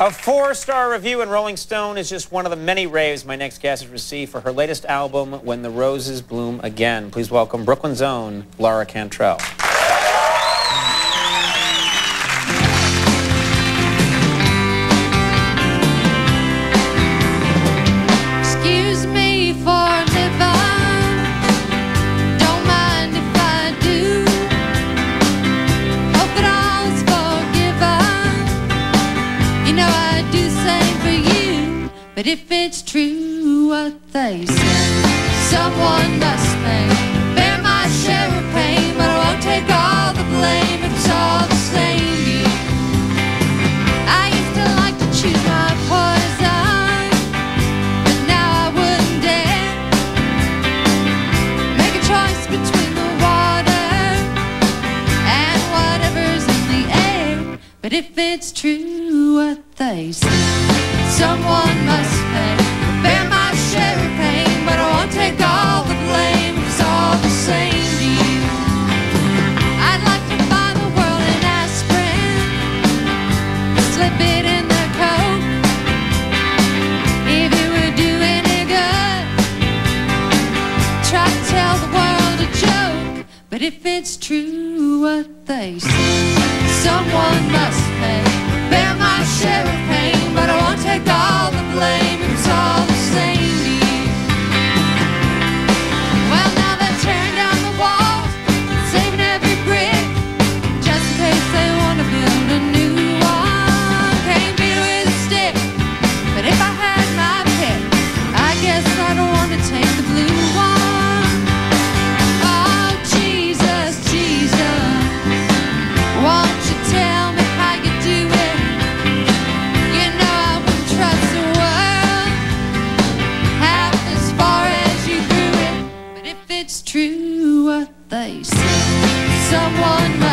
A four-star review in Rolling Stone is just one of the many raves my next guest has received for her latest album, When the Roses Bloom Again. Please welcome Brooklyn's own Laura Cantrell. You know I'd do the same for you. But if it's true what they say, someone must if it's true what they say, someone must pay. Bear my share of pain, but I won't take all the blame. It's all the same to you. I'd like to buy the world an aspirin, slip it in their coat. If it would do any good, try to tell the world a joke. But if it's true what they say, someone must what they say, someone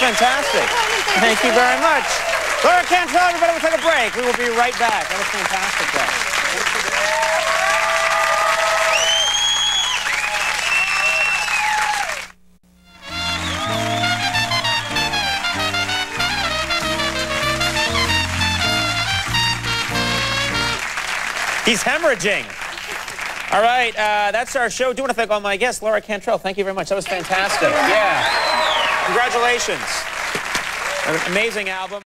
was fantastic. Thank you very much. Laura Cantrell, everybody, we'll take a break. We will be right back. That was fantastic. He's hemorrhaging. All right, uh, that's our show. Do want to thank all my guests. Laura Cantrell, thank you very much. That was fantastic. Yeah. Congratulations. An amazing album.